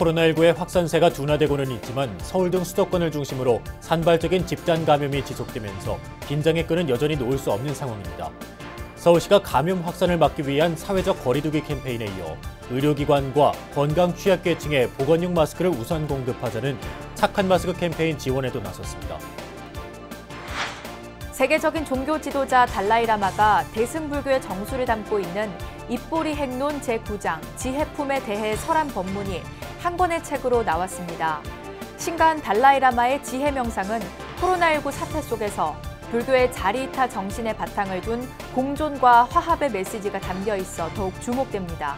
코로나19의 확산세가 둔화되고는 있지만 서울 등 수도권을 중심으로 산발적인 집단 감염이 지속되면서 긴장의 끈은 여전히 놓을 수 없는 상황입니다. 서울시가 감염 확산을 막기 위한 사회적 거리두기 캠페인에 이어 의료기관과 건강 취약계층에 보건용 마스크를 우선 공급하자는 착한 마스크 캠페인 지원에도 나섰습니다. 세계적인 종교 지도자 달라이라마가 대승불교의 정수를 담고 있는 입보리 행론 제9장 지혜품에 대해 설한 법문이 한 권의 책으로 나왔습니다. 신간 달라이라마의 지혜 명상은 코로나19 사태 속에서 불교의 자리이타 정신의 바탕을 둔 공존과 화합의 메시지가 담겨 있어 더욱 주목됩니다.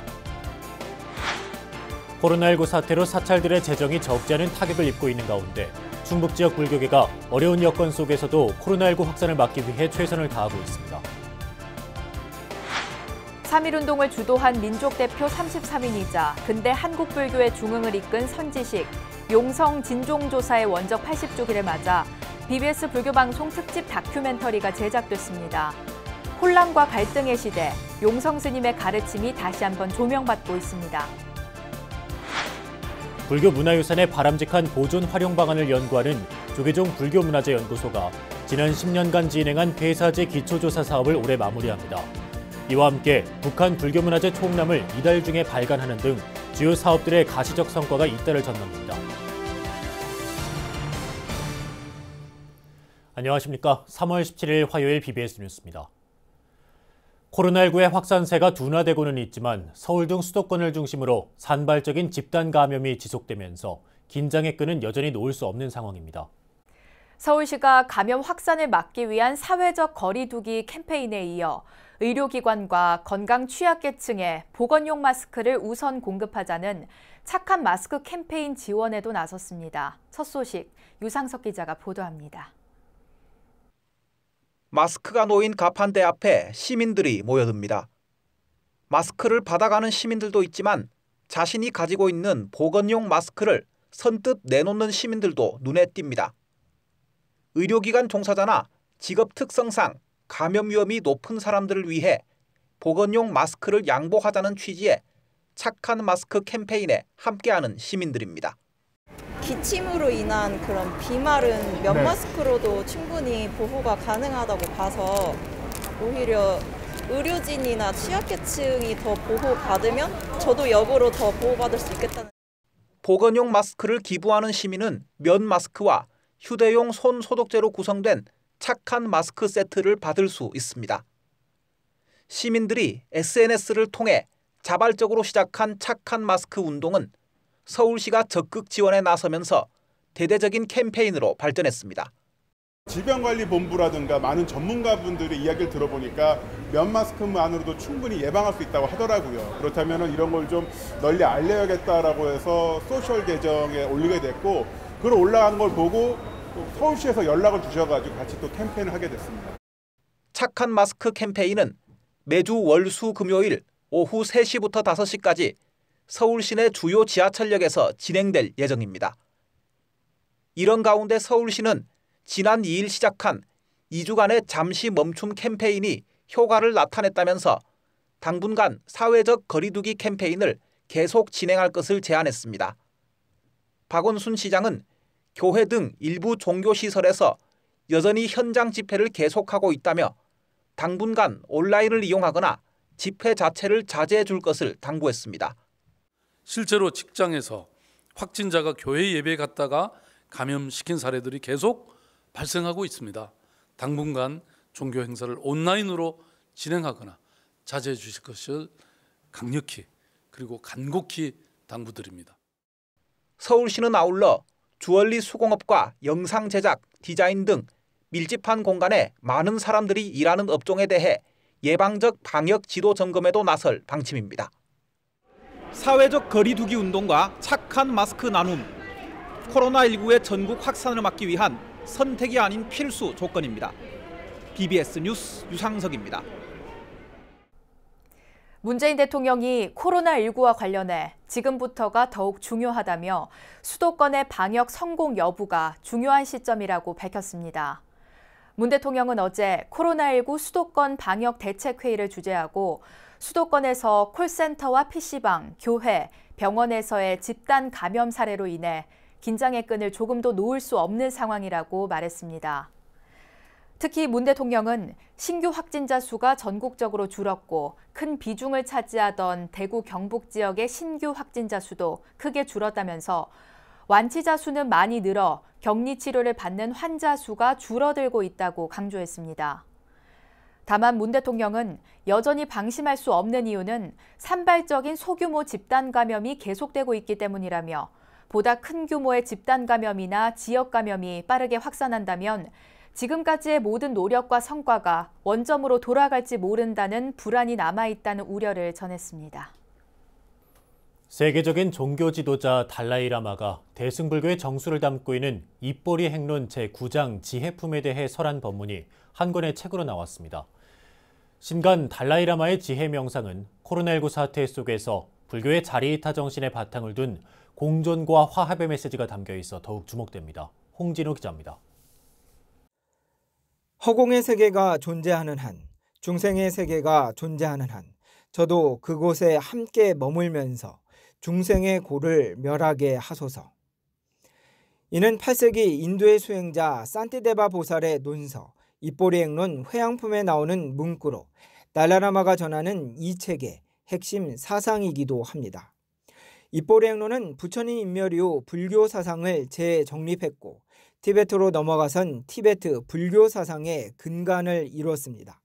코로나19 사태로 사찰들의 재정이 적지 않은 타격을 입고 있는 가운데 충북 지역 불교계가 어려운 여건 속에서도 코로나19 확산을 막기 위해 최선을 다하고 있습니다. 3.1운동을 주도한 민족 대표 33인이자 근대 한국 불교의 중흥을 이끈 선지식 용성 진종조사의 원적 80주기를 맞아 BBS 불교방송 특집 다큐멘터리가 제작됐습니다. 혼란과 갈등의 시대, 용성 스님의 가르침이 다시 한번 조명받고 있습니다. 불교 문화유산의 바람직한 보존 활용 방안을 연구하는 조계종 불교문화재연구소가 지난 10년간 진행한 폐사제 기초조사 사업을 올해 마무리합니다. 이와 함께 북한 불교문화재 총남을 이달 중에 발간하는 등 주요 사업들의 가시적 성과가 잇따를 전망입니다. 안녕하십니까. 3월 17일 화요일 BBS 뉴스입니다. 코로나19의 확산세가 둔화되고는 있지만 서울 등 수도권을 중심으로 산발적인 집단 감염이 지속되면서 긴장의 끈은 여전히 놓을 수 없는 상황입니다. 서울시가 감염 확산을 막기 위한 사회적 거리두기 캠페인에 이어 의료기관과 건강 취약계층에 보건용 마스크를 우선 공급하자는 착한 마스크 캠페인 지원에도 나섰습니다. 첫 소식 유상석 기자가 보도합니다. 마스크가 놓인 가판대 앞에 시민들이 모여듭니다. 마스크를 받아가는 시민들도 있지만 자신이 가지고 있는 보건용 마스크를 선뜻 내놓는 시민들도 눈에 띕니다. 의료기관 종사자나 직업 특성상 감염 위험이 높은 사람들을 위해 보건용 마스크를 양보하자는 취지의 착한 마스크 캠페인에 함께하는 시민들입니다. 기침으로 인한 그런 비말은 면 네. 마스크로도 충분히 보호가 가능하다고 봐서 오히려 의료진이나 취약계층이 더 보호받으면 저도 역으로 더 보호받을 수 있겠다는. 보건용 마스크를 기부하는 시민은 면 마스크와 휴대용 손 소독제로 구성된 착한 마스크 세트를 받을 수 있습니다. 시민들이 SNS를 통해 자발적으로 시작한 착한 마스크 운동은 서울시가 적극 지원에 나서면서 대대적인 캠페인으로 발전했습니다. 질병관리본부라든가 많은 전문가분들의 이야기를 들어보니까 면 마스크만으로도 충분히 예방할 수 있다고 하더라고요. 그렇다면 이런 걸 좀 널리 알려야겠다라고 해서 소셜 계정에 올리게 됐고 그걸 올라간 걸 보고 서울시에서 연락을 주셔가지고 같이 또 캠페인을 하게 됐습니다. 착한 마스크 캠페인은 매주 월수 금요일 오후 3시부터 5시까지 서울 시내 주요 지하철역에서 진행될 예정입니다. 이런 가운데 서울시는 지난 2일 시작한 2주간의 잠시 멈춤 캠페인이 효과를 나타냈다면서 당분간 사회적 거리두기 캠페인을 계속 진행할 것을 제안했습니다. 박원순 시장은 교회 등 일부 종교시설에서 여전히 현장 집회를 계속하고 있다며 당분간 온라인을 이용하거나 집회 자체를 자제해 줄 것을 당부했습니다. 실제로 직장에서 확진자가 교회 예배 갔다가 감염시킨 사례들이 계속 발생하고 있습니다. 당분간 종교 행사를 온라인으로 진행하거나 자제해 주실 것을 강력히 그리고 간곡히 당부드립니다. 서울시는 아울러 주얼리 수공업과 영상 제작, 디자인 등 밀집한 공간에 많은 사람들이 일하는 업종에 대해 예방적 방역 지도 점검에도 나설 방침입니다. 사회적 거리두기 운동과 착한 마스크 나눔. 코로나19의 전국 확산을 막기 위한 선택이 아닌 필수 조건입니다. BBS 뉴스 유상석입니다. 문재인 대통령이 코로나19와 관련해 지금부터가 더욱 중요하다며 수도권의 방역 성공 여부가 중요한 시점이라고 밝혔습니다. 문 대통령은 어제 코로나19 수도권 방역 대책회의를 주재하고 수도권에서 콜센터와 PC방, 교회, 병원에서의 집단 감염 사례로 인해 긴장의 끈을 조금도 놓을 수 없는 상황이라고 말했습니다. 특히 문 대통령은 신규 확진자 수가 전국적으로 줄었고 큰 비중을 차지하던 대구 경북 지역의 신규 확진자 수도 크게 줄었다면서 완치자 수는 많이 늘어 격리 치료를 받는 환자 수가 줄어들고 있다고 강조했습니다. 다만 문 대통령은 여전히 방심할 수 없는 이유는 산발적인 소규모 집단 감염이 계속되고 있기 때문이라며 보다 큰 규모의 집단 감염이나 지역 감염이 빠르게 확산한다면 지금까지의 모든 노력과 성과가 원점으로 돌아갈지 모른다는 불안이 남아있다는 우려를 전했습니다. 세계적인 종교 지도자 달라이라마가 대승불교의 정수를 담고 있는 입꼬리 행론 제9장 지혜품에 대해 설한 법문이 한 권의 책으로 나왔습니다. 신간 달라이라마의 지혜 명상은 코로나19 사태 속에서 불교의 자리이타 정신의 바탕을 둔 공존과 화합의 메시지가 담겨 있어 더욱 주목됩니다. 홍진호 기자입니다. 허공의 세계가 존재하는 한, 중생의 세계가 존재하는 한, 저도 그곳에 함께 머물면서 중생의 고를 멸하게 하소서. 이는 8세기 인도의 수행자 산티데바 보살의 논서 입보리행론 회양품에 나오는 문구로 달라라마가 전하는 이 책의 핵심 사상이기도 합니다. 입보리행론은 부처님 인멸 이후 불교 사상을 재정립했고 티베트로 넘어가선 티베트 불교 사상의 근간을 이뤘습니다.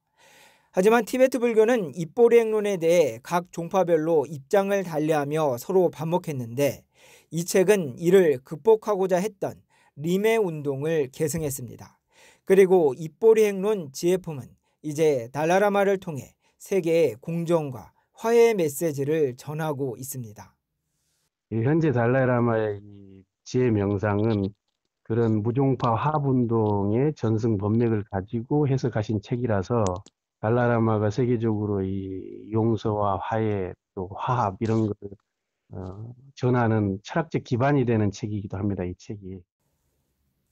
하지만 티베트 불교는 입보리행론에 대해 각 종파별로 입장을 달리하며 서로 반목했는데 이 책은 이를 극복하고자 했던 리메 운동을 계승했습니다. 그리고 입보리행론 지혜품은 이제 달라라마를 통해 세계의 공정과 화해의 메시지를 전하고 있습니다. 현재 달라라마의 지혜 명상은 그런 무종파 화합운동의 전승 법맥을 가지고 해석하신 책이라서 달라라마가 세계적으로 이 용서와 화해 또 화합 이런 것을 어, 전하는 철학적 기반이 되는 책이기도 합니다. 이 책이.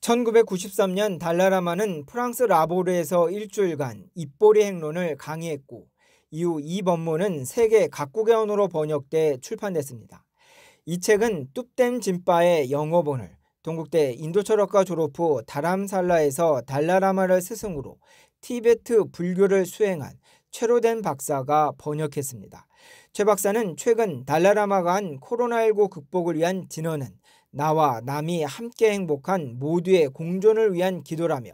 1993년 달라라마는 프랑스 라보르에서 일주일간 입보리 행론을 강의했고 이후 이 법문은 세계 각국의 언어로 번역돼 출판됐습니다. 이 책은 뚝댐 진바의 영어본을 동국대 인도철학과 졸업 후 다람살라에서 달라라마를 스승으로 티베트 불교를 수행한 최로된 박사가 번역했습니다. 최 박사는 최근 달라라마가 한 코로나19 극복을 위한 진언은 나와 남이 함께 행복한 모두의 공존을 위한 기도라며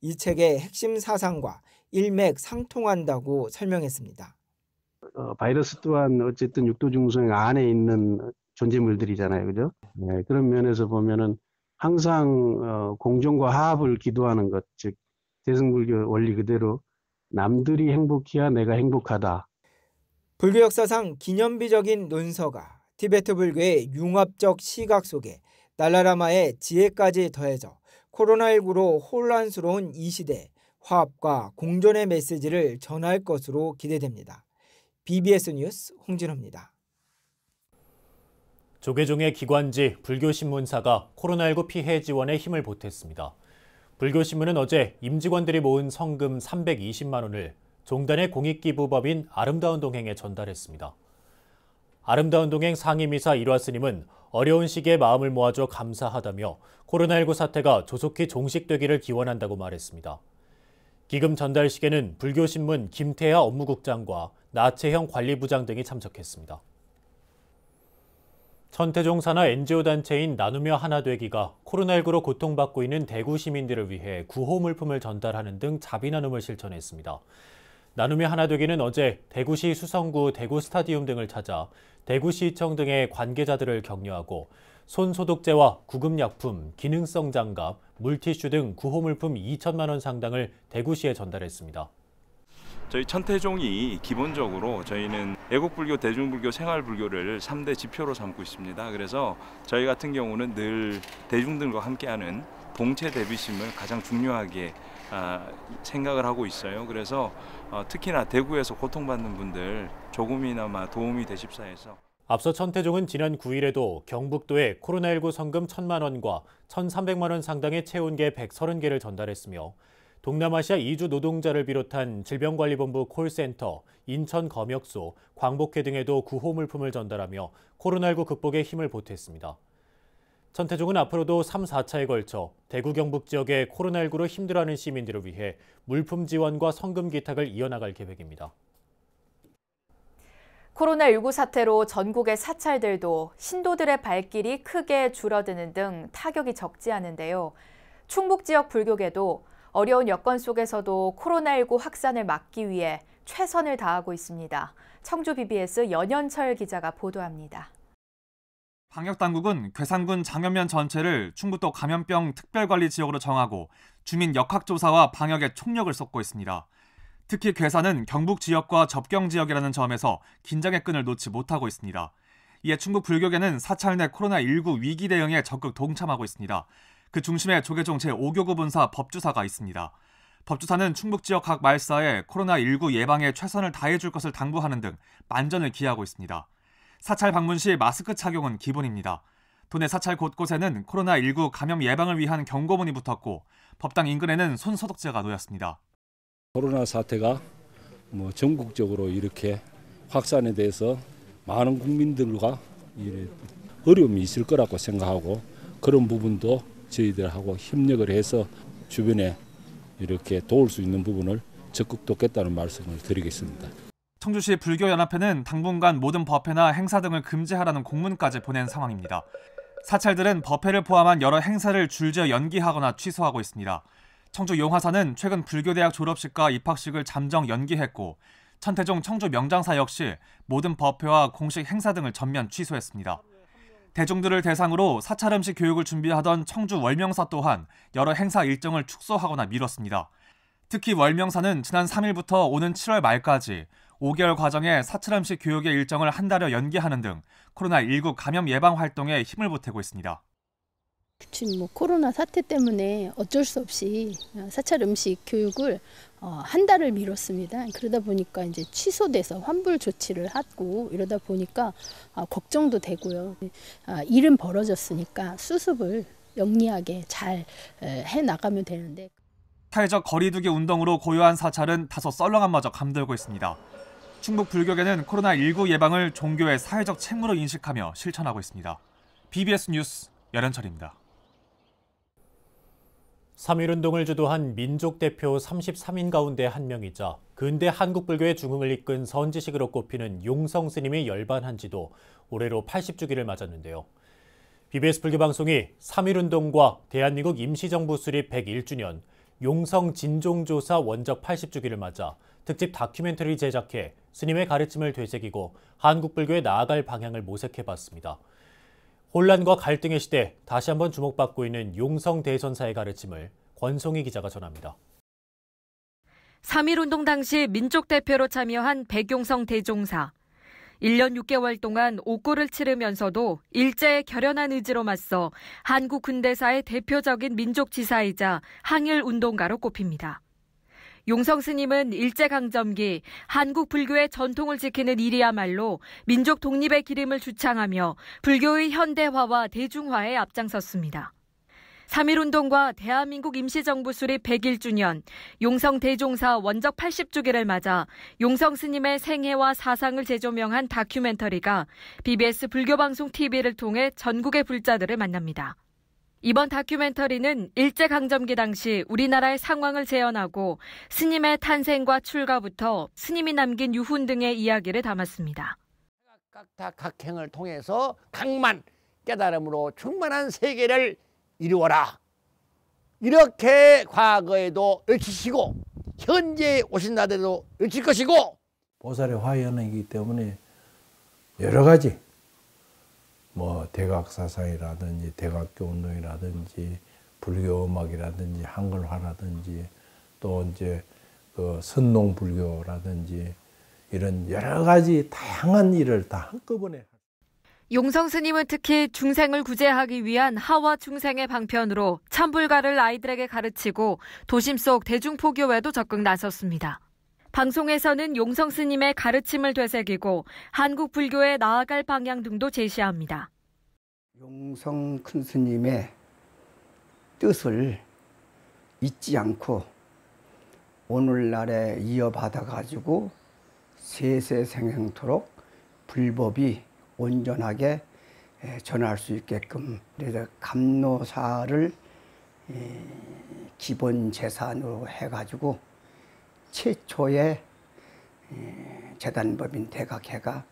이 책의 핵심 사상과 일맥상통한다고 설명했습니다. 어, 바이러스 또한 어쨌든 육도 중성 안에 있는 존재물들이잖아요, 그죠? 네, 그런 면에서 보면은 항상 어, 공존과 화합을 기도하는 것, 즉 대승불교 원리 그대로 남들이 행복해야 내가 행복하다. 불교 역사상 기념비적인 논서가 티베트 불교의 융합적 시각 속에 달라라마의 지혜까지 더해져 코로나19로 혼란스러운 이 시대 화합과 공존의 메시지를 전할 것으로 기대됩니다. BBS 뉴스 홍진호입니다. 조계종의 기관지 불교신문사가 코로나19 피해 지원에 힘을 보탰습니다. 불교신문은 어제 임직원들이 모은 성금 320만 원을 종단의 공익기부법인 아름다운 동행에 전달했습니다. 아름다운 동행 상임이사 일화 스님은 어려운 시기에 마음을 모아줘 감사하다며 코로나19 사태가 조속히 종식되기를 기원한다고 말했습니다. 기금 전달 식에는 불교신문 김태하 업무국장과 나채형 관리부장 등이 참석했습니다. 천태종 산하 NGO 단체인 나누며 하나 되기가 코로나19로 고통받고 있는 대구 시민들을 위해 구호 물품을 전달하는 등 자비 나눔을 실천했습니다. 나누며 하나 되기는 어제 대구시 수성구 대구 스타디움 등을 찾아 대구시청 등의 관계자들을 격려하고 손 소독제와 구급약품, 기능성 장갑, 물티슈 등 구호 물품 2천만 원 상당을 대구시에 전달했습니다. 저희 천태종이 기본적으로 저희는 애국불교, 대중불교, 생활불교를 3대 지표로 삼고 있습니다. 그래서 저희 같은 경우는 늘 대중들과 함께하는 동체 대비심을 가장 중요하게 아, 생각을 하고 있어요. 그래서 어, 특히나 대구에서 고통받는 분들 조금이나마 도움이 되십사 해서 앞서 천태종은 지난 9일에도 경북도에 코로나19 성금 1천만 원과 1,300만 원 상당의 체온계 130개를 전달했으며 동남아시아 이주 노동자를 비롯한 질병관리본부 콜센터, 인천검역소, 광복회 등에도 구호 물품을 전달하며 코로나19 극복에 힘을 보탰습니다. 천태종은 앞으로도 3, 4차에 걸쳐 대구 경북 지역의 코로나19로 힘들어하는 시민들을 위해 물품 지원과 성금 기탁을 이어나갈 계획입니다. 코로나19 사태로 전국의 사찰들도 신도들의 발길이 크게 줄어드는 등 타격이 적지 않은데요. 충북 지역 불교계도 어려운 여건 속에서도 코로나19 확산을 막기 위해 최선을 다하고 있습니다. 청주 BBS 연현철 기자가 보도합니다. 방역당국은 괴산군 장현면 전체를 충북도 감염병 특별관리 지역으로 정하고 주민 역학조사와 방역에 총력을 쏟고 있습니다. 특히 괴산은 경북 지역과 접경 지역이라는 점에서 긴장의 끈을 놓지 못하고 있습니다. 이에 충북 불교계는 사찰 내 코로나19 위기 대응에 적극 동참하고 있습니다. 그 중심에 조계종 제5교구 분사 법주사가 있습니다. 법주사는 충북 지역 각 말사에 코로나19 예방에 최선을 다해줄 것을 당부하는 등 만전을 기하고 있습니다. 사찰 방문 시 마스크 착용은 기본입니다. 도내 사찰 곳곳에는 코로나19 감염 예방을 위한 경고문이 붙었고 법당 인근에는 손 소독제가 놓였습니다. 코로나 사태가 뭐 전국적으로 이렇게 확산에 대해서 많은 국민들과 어려움이 있을 거라고 생각하고 그런 부분도 저희들하고 협력을 해서 주변에 이렇게 도울 수 있는 부분을 적극 돕겠다는 말씀을 드리겠습니다. 청주시 불교연합회는 당분간 모든 법회나 행사 등을 금지하라는 공문까지 보낸 상황입니다. 사찰들은 법회를 포함한 여러 행사를 줄지어 연기하거나 취소하고 있습니다. 청주 용화사는 최근 불교대학 졸업식과 입학식을 잠정 연기했고 천태종 청주 명장사 역시 모든 법회와 공식 행사 등을 전면 취소했습니다. 대중들을 대상으로 사찰 음식 교육을 준비하던 청주 월명사 또한 여러 행사 일정을 축소하거나 미뤘습니다. 특히 월명사는 지난 3일부터 오는 7월 말까지 5개월 과정에 사찰 음식 교육의 일정을 한 달여 연기하는 등 코로나19 감염 예방 활동에 힘을 보태고 있습니다. 지금 뭐 코로나 사태 때문에 어쩔 수 없이 사찰 음식 교육을 어, 한 달을 미뤘습니다. 그러다 보니까 이제 취소돼서 환불 조치를 하고 이러다 보니까 아, 걱정도 되고요. 아, 일은 벌어졌으니까 수습을 영리하게 잘 해 나가면 되는데. 사회적 거리두기 운동으로 고요한 사찰은 다소 썰렁한마저 감돌고 있습니다. 충북 불교계는 코로나19 예방을 종교의 사회적 책무로 인식하며 실천하고 있습니다. BBS 뉴스 열현철입니다. 3.1운동을 주도한 민족 대표 33인 가운데 한 명이자 근대 한국 불교의 중흥을 이끈 선지식으로 꼽히는 용성 스님이 열반한 지도 올해로 80주기를 맞았는데요. BBS 불교방송이 3.1운동과 대한민국 임시정부 수립 101주년, 용성 진종조사 원적 80주기를 맞아 특집 다큐멘터리 제작해 스님의 가르침을 되새기고 한국 불교에 나아갈 방향을 모색해봤습니다. 혼란과 갈등의 시대 다시 한번 주목받고 있는 용성 대선사의 가르침을 권송희 기자가 전합니다. 3.1운동 당시 민족 대표로 참여한 백용성 대종사. 1년 6개월 동안 옥고를 치르면서도 일제의 결연한 의지로 맞서 한국 근대사의 대표적인 민족 지사이자 항일 운동가로 꼽힙니다. 용성 스님은 일제강점기 한국 불교의 전통을 지키는 일이야말로 민족 독립의 기림을 주창하며 불교의 현대화와 대중화에 앞장섰습니다. 3.1운동과 대한민국 임시정부 수립 101주년, 용성 대종사 원적 80주기를 맞아 용성 스님의 생애와 사상을 재조명한 다큐멘터리가 BBS 불교방송 TV를 통해 전국의 불자들을 만납니다. 이번 다큐멘터리는 일제강점기 당시 우리나라의 상황을 재현하고 스님의 탄생과 출가부터 스님이 남긴 유훈 등의 이야기를 담았습니다. 각다 각행을 통해서 강만 깨달음으로 충만한 세계를 이루어라. 이렇게 과거에도 읊히시고 현재 오신 날에도 읊힐 것이고 보살의 화연이기 때문에 여러 가지 뭐 대각 사상이라든지 대각교 운동이라든지 불교 음악이라든지 한글화라든지 또 이제 그 선농 불교라든지 이런 여러 가지 다양한 일을 다 한꺼번에 용성 스님은 특히 중생을 구제하기 위한 하와 중생의 방편으로 참불가를 아이들에게 가르치고 도심 속 대중포교에도 적극 나섰습니다. 방송에서는 용성 스님의 가르침을 되새기고 한국 불교에 나아갈 방향 등도 제시합니다. 용성 큰 스님의 뜻을 잊지 않고 오늘날에 이어받아 가지고 세세생생토록 불법이 온전하게 전할 수 있게끔 그래서 감노사를 기본 재산으로 해가지고 최초의 재단법인 대각회가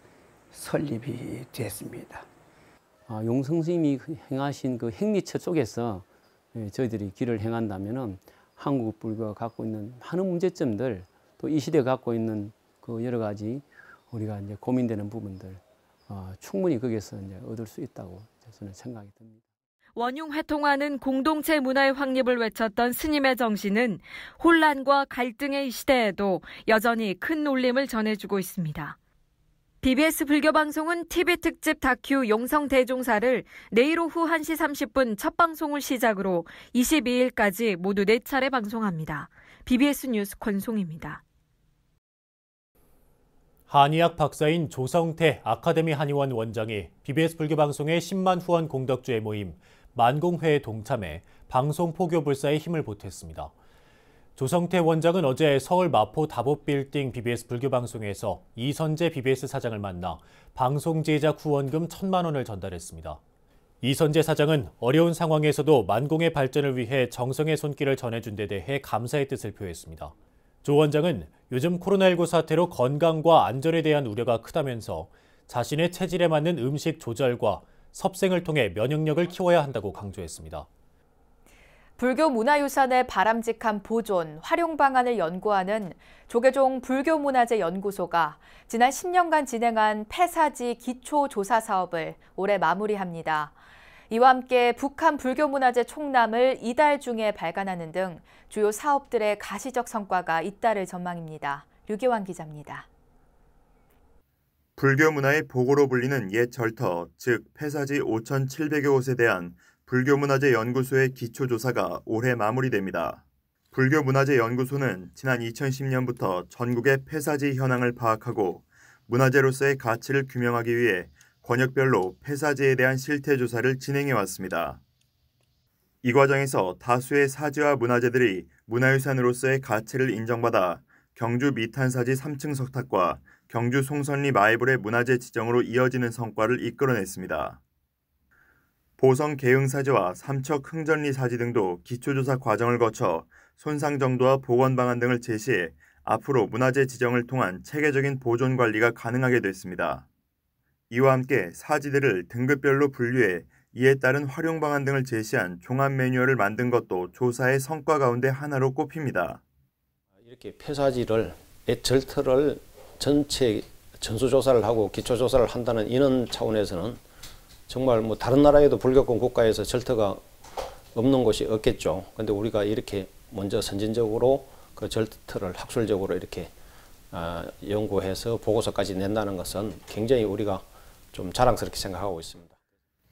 설립이 됐습니다. 아, 용성 스님이 행하신 그 행리처 속에서 저희들이 길을 행한다면은 한국 불교가 갖고 있는 많은 문제점들 또 이 시대가 갖고 있는 그 여러 가지 우리가 이제 고민되는 부분들 어, 충분히 거기에서 이제 얻을 수 있다고 저는 생각이 듭니다. 원융 회통하는 공동체 문화의 확립을 외쳤던 스님의 정신은 혼란과 갈등의 이 시대에도 여전히 큰 울림을 전해주고 있습니다. BBS 불교 방송은 TV 특집 다큐 용성 대종사를 내일 오후 1시 30분 첫 방송을 시작으로 22일까지 모두 4차례 방송합니다. BBS 뉴스 권송입니다. 한의학 박사인 조성태 아카데미 한의원 원장이 BBS 불교 방송의 10만 후원 공덕주의 모임 만공회에 동참해 방송 포교 불사에 힘을 보탰습니다. 조성태 원장은 어제 서울 마포 다봇빌딩 BBS 불교방송에서 이선재 BBS 사장을 만나 방송 제작 후원금 천만 원을 전달했습니다. 이선재 사장은 어려운 상황에서도 만공의 발전을 위해 정성의 손길을 전해준 데 대해 감사의 뜻을 표했습니다. 조 원장은 요즘 코로나19 사태로 건강과 안전에 대한 우려가 크다면서 자신의 체질에 맞는 음식 조절과 섭생을 통해 면역력을 키워야 한다고 강조했습니다. 불교 문화유산의 바람직한 보존, 활용 방안을 연구하는 조계종 불교문화재 연구소가 지난 10년간 진행한 폐사지 기초 조사 사업을 올해 마무리합니다. 이와 함께 북한 불교문화재 총남을 이달 중에 발간하는 등 주요 사업들의 가시적 성과가 잇따를 전망입니다. 류기환 기자입니다. 불교 문화의 보고로 불리는 옛 절터, 즉 폐사지 5,700여 곳에 대한 불교문화재 연구소의 기초조사가 올해 마무리됩니다. 불교문화재 연구소는 지난 2010년부터 전국의 폐사지 현황을 파악하고 문화재로서의 가치를 규명하기 위해 권역별로 폐사지에 대한 실태 조사를 진행해 왔습니다. 이 과정에서 다수의 사지와 문화재들이 문화유산으로서의 가치를 인정받아 경주 미탄사지 3층 석탑과 경주 송선리 마이블의 문화재 지정으로 이어지는 성과를 이끌어냈습니다. 보성 개흥사지와 삼척 흥전리 사지 등도 기초조사 과정을 거쳐 손상 정도와 복원 방안 등을 제시해 앞으로 문화재 지정을 통한 체계적인 보존 관리가 가능하게 됐습니다. 이와 함께 사지들을 등급별로 분류해 이에 따른 활용 방안 등을 제시한 종합 매뉴얼을 만든 것도 조사의 성과 가운데 하나로 꼽힙니다. 이렇게 폐사지를 절터를 전체 전수조사를 하고 기초조사를 한다는 이런 차원에서는 정말 뭐 다른 나라에도 불교권 국가에서 절터가 없는 곳이 없겠죠. 근데 우리가 이렇게 먼저 선진적으로 그 절터를 학술적으로 이렇게 아, 연구해서 보고서까지 낸다는 것은 굉장히 우리가 좀 자랑스럽게 생각하고 있습니다.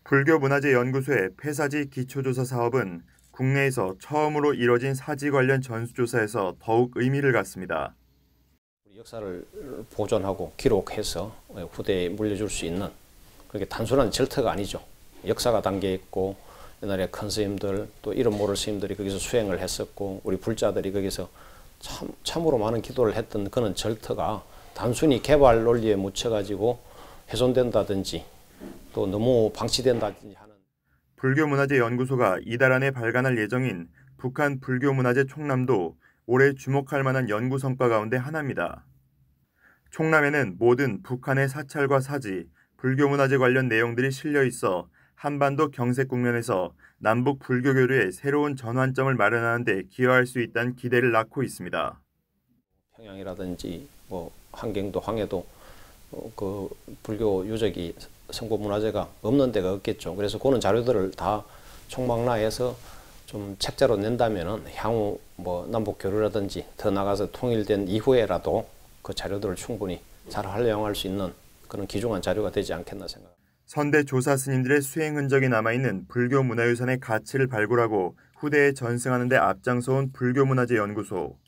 불교문화재연구소의 폐사지 기초조사 사업은 국내에서 처음으로 이뤄진 사지 관련 전수조사에서 더욱 의미를 갖습니다. 역사를 보존하고 기록해서 후대에 물려줄 수 있는 그렇게 단순한 절터가 아니죠. 역사가 담겨 있고 옛날에 큰 스님들 또 이름 모를 스님들이 거기서 수행을 했었고 우리 불자들이 거기서 참, 참으로 많은 기도를 했던 그런 절터가 단순히 개발 논리에 묻혀가지고 훼손된다든지 또 너무 방치된다든지 하는 불교문화재 연구소가 이달 안에 발간할 예정인 북한 불교문화재 총남도 올해 주목할 만한 연구 성과 가운데 하나입니다. 총남에는 모든 북한의 사찰과 사지, 불교 문화재 관련 내용들이 실려 있어 한반도 경색 국면에서 남북 불교 교류의 새로운 전환점을 마련하는 데 기여할 수 있다는 기대를 낳고 있습니다. 평양이라든지 뭐 한경도 황해도 어, 그 불교 유적이 성보 문화재가 없는 데가 없겠죠. 그래서 그런 자료들을 다 총망라해서 좀 책자로 낸다면은 향후 뭐 남북 교류라든지 더 나가서 통일된 이후에라도 그 자료들을 충분히 잘 활용할 수 있는 그런 귀중한 자료가 되지 않겠나 생각. 선대 조사 스님들의 수행 흔적이 남아 있는 불교 문화유산의 가치를 발굴하고 후대에 전승하는 데 앞장서 온 불교문화재 연구소.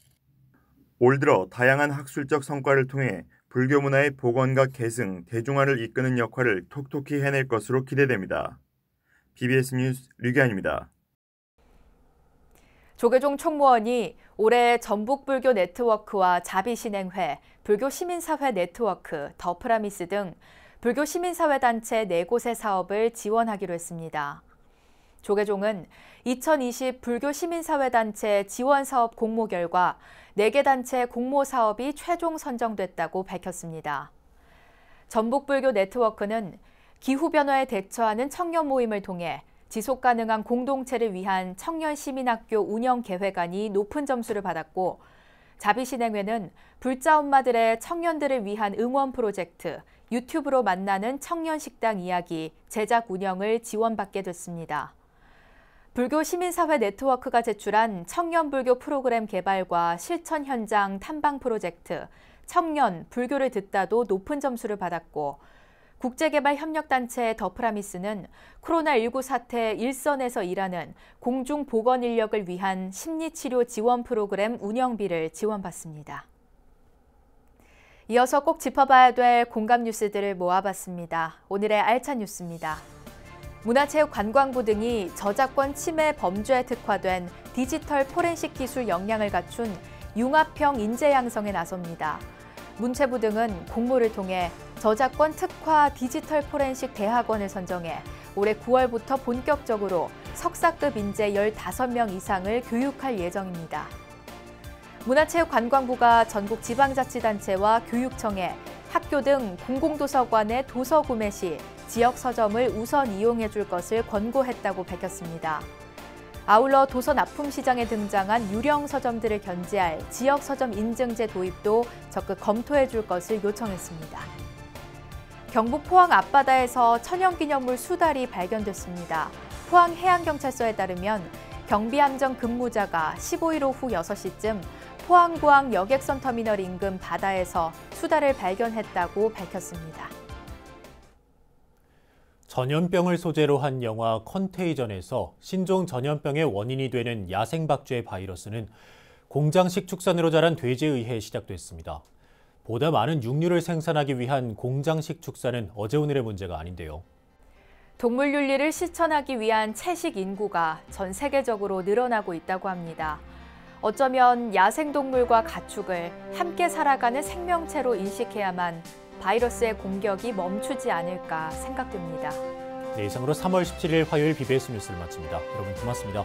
올 들어 다양한 학술적 성과를 통해 불교 문화의 복원과 계승, 대중화를 이끄는 역할을 톡톡히 해낼 것으로 기대됩니다. BBS 뉴스 류기환입니다. 조계종 총무원이 올해 전북불교 네트워크와 자비신행회, 불교 시민사회 네트워크, 더 프라미스 등 불교 시민사회 단체 4곳의 사업을 지원하기로 했습니다. 조계종은 2020 불교 시민사회 단체 지원 사업 공모 결과 4개 단체 공모 사업이 최종 선정됐다고 밝혔습니다. 전북불교 네트워크는 기후변화에 대처하는 청년 모임을 통해 지속 가능한 공동체를 위한 청년 시민학교 운영 계획안이 높은 점수를 받았고 자비신행회는 불자 엄마들의 청년들을 위한 응원 프로젝트 유튜브로 만나는 청년 식당 이야기 제작 운영을 지원받게 됐습니다. 불교 시민사회 네트워크가 제출한 청년 불교 프로그램 개발과 실천 현장 탐방 프로젝트 청년 불교를 듣다도 높은 점수를 받았고 국제개발협력단체 더프라미스는 코로나19 사태 일선에서 일하는 공중보건 인력을 위한 심리치료 지원 프로그램 운영비를 지원받습니다. 이어서 꼭 짚어봐야 될 공감 뉴스들을 모아봤습니다. 오늘의 알찬 뉴스입니다. 문화체육관광부 등이 저작권 침해 범죄에 특화된 디지털 포렌식 기술 역량을 갖춘 융합형 인재 양성에 나섭니다. 문체부 등은 공모를 통해 저작권 특화 디지털 포렌식 대학원을 선정해 올해 9월부터 본격적으로 석사급 인재 15명 이상을 교육할 예정입니다. 문화체육관광부가 전국 지방자치단체와 교육청에 학교 등 공공도서관의 도서 구매 시 지역 서점을 우선 이용해 줄 것을 권고했다고 밝혔습니다. 아울러 도서 납품 시장에 등장한 유령 서점들을 견제할 지역 서점 인증제 도입도 적극 검토해 줄 것을 요청했습니다. 경북 포항 앞바다에서 천연기념물 수달이 발견됐습니다. 포항해양경찰서에 따르면 경비함정 근무자가 15일 오후 6시쯤 포항구항 여객선 터미널 인근 바다에서 수달을 발견했다고 밝혔습니다. 전염병을 소재로 한 영화 컨테이전에서 신종 전염병의 원인이 되는 야생박쥐의 바이러스는 공장식 축산으로 자란 돼지에 의해 시작됐습니다. 보다 많은 육류를 생산하기 위한 공장식 축산은 어제 오늘의 문제가 아닌데요. 동물 윤리를 실천하기 위한 채식 인구가 전 세계적으로 늘어나고 있다고 합니다. 어쩌면 야생동물과 가축을 함께 살아가는 생명체로 인식해야만 바이러스의 공격이 멈추지 않을까 생각됩니다. 네, 이상으로 3월 17일 화요일 BBS 뉴스를 마칩니다. 여러분 고맙습니다.